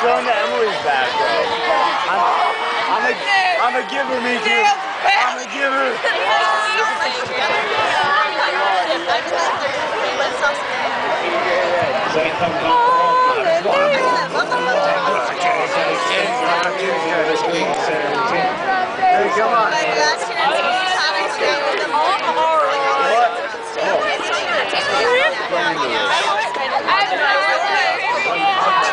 showing Emily's back, though. I'm, I'm a, I'm a giver, me too. I'm a giver. Hey, come on. Oh.